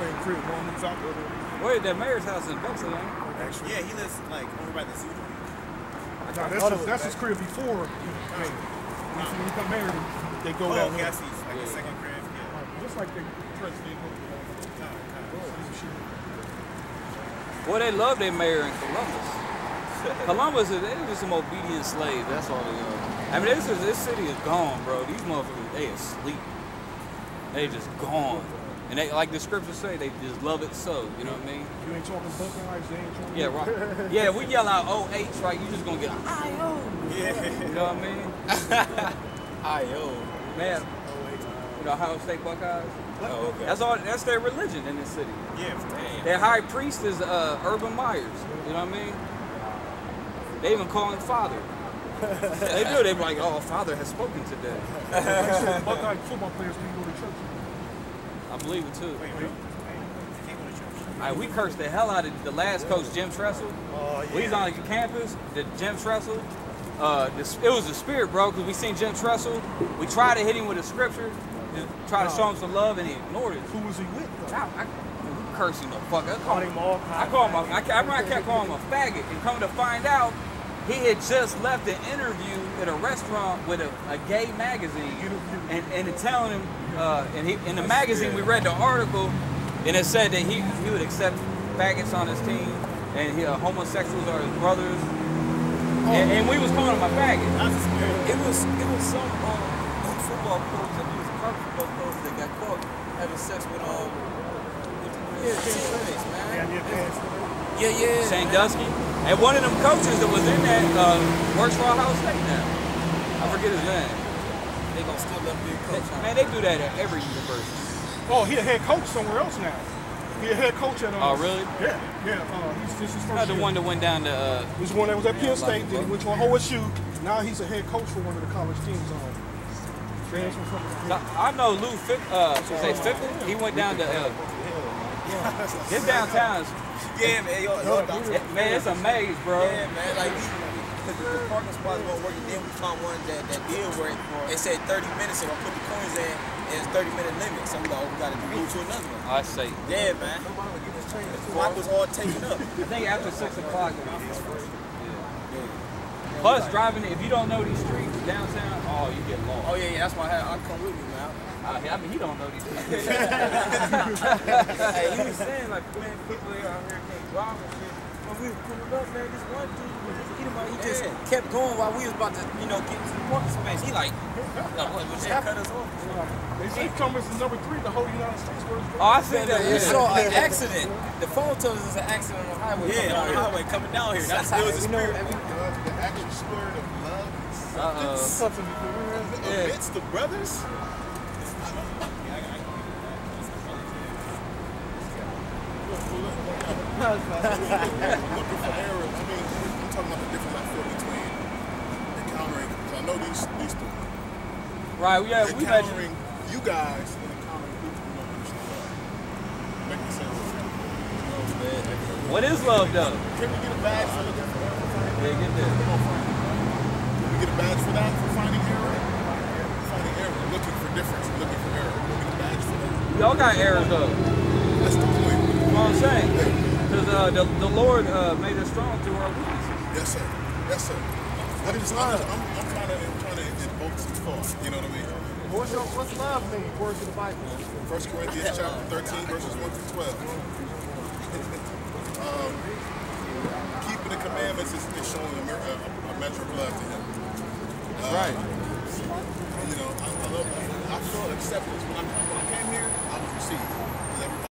same crib. One moves out the other. Wait, that mayor's house in Bexley, ain't it? Actually, Yeah, he lives like over by the zoo. nah, that's, his, that's his crib before he came. When he got married, they go Oh, that okay, I way. see. Like a second crib. Yeah. Just like the president. Boy, they love their mayor in Columbus. Columbus, is- they was some obedient slaves. That's all they are. I mean, this is this city is gone, bro. These motherfuckers, they asleep. They just gone. And they, like the scriptures say, they just love it so. You know what I mean? You ain't talking Buckeyes, they ain't talking. Yeah, right. Yeah, we yell out OH, right? You just gonna get an I-O. Yeah. You know what I mean? I.O. Man, you know, Ohio State Buckeyes. Oh, okay. That's all. That's their religion in this city. Yeah, damn. Their high priest is uh, Urban Myers. You know what I mean? They even call him Father. they do. They be like, "Oh, Father has spoken today." Buckeye football players can go to church. It too. Wait, really? You can't go to church. All right, we cursed the hell out of the last coach, Jim Tressel. Oh, We was on the campus, the Jim Tressel. Uh, it was the spirit, bro, because we seen Jim Tressel. We tried to hit him with a scripture, just try to show him some love, and he ignored it. Who was he with? Though? I, I, him the fuck. I Called him all I called him. A, I, I I kept calling him a faggot, and come to find out, he had just left an interview at a restaurant with a, a gay magazine, and and telling him, uh, and he in the magazine we read the article, and it said that he he would accept faggots on his team, and he, uh, homosexuals are his brothers, and, and we was calling him a faggot. That's a spirit. It was it was some um, football coach, I think it was a college football coach that got caught having sex with um with the yeah, teammates, man. Yeah, yeah, pants. Yeah, yeah. Sandusky, and one of them coaches that was in that uh, works for Ohio State now. I forget his name. They gonna still let me coach. huh? Man, they do that at every university. Oh, he a head coach somewhere else now. He a head coach at. Uh, Oh, really? Yeah, yeah. Uh, he's this is his Not first the year. one that went down to. Uh, He's the one that was at Penn State, then he went to OSU. Now he's a head coach for one of the college teams. Um, transfer from. I I know Lou Fick, uh, say Fickell. He went down to. Uh, his downtown is Yeah, man. Yo, yo, man, it's a maze, bro. Yeah, man. Like because the, the parking spots won't work, and then we found one that that did work. It said 30 minutes, and I put the coins in, and it's 30 minute limit. So I'm like, oh, we gotta move to another one. I say. Yeah, man. Nobody would give this train, the clock was all taken up. I think after six o'clock. it's free. Plus, driving if you don't know these streets downtown, oh, you get lost. Oh yeah, yeah. That's why I, had, I come with you, man. Uh, I mean, he don't know these people. hey, he was saying like, man, people out here can't drive and shit. When we were pulling up, man, this one dude was just eating my. He just kept going while we was about to, you know, get into the parking space. He like, like what, what just cut us off? They say Thomas is number three, the whole United States. Where it's oh, I see that. We Yeah. saw an accident. The phone tells us it's an accident on the highway. Yeah, on the highway coming down here. That's, it was a spirit. the actual spirit of love Uh-oh. something. Yeah. amidst the brothers. looking for error. I mean, I'm talking about the difference I feel between encountering. Because I know these these two. Right, yeah, we you. encountering you guys and encountering people who don't understand love. Making sense. What is love, though? Can we get a badge for the Yeah, get this. We get a badge for that? For finding error? Finding error. Looking for difference. Looking for error. Can we get a badge for that? Y'all got errors, though. That's the point. You know what I'm saying? Because uh, the, the Lord uh, made us strong through our weaknesses. Yes, sir. Yes, sir. I'm just, I'm, I'm, I'm trying to, I'm trying to invoke some thought. You know what I mean? What's, your, what's love mean? Words of the Bible. First Corinthians chapter 13, verses 1 through 12. um, keeping the commandments is, is showing a, a, a measure of love to him. That's right. You know, I, I love I felt acceptance. When I, when I came here, I was received.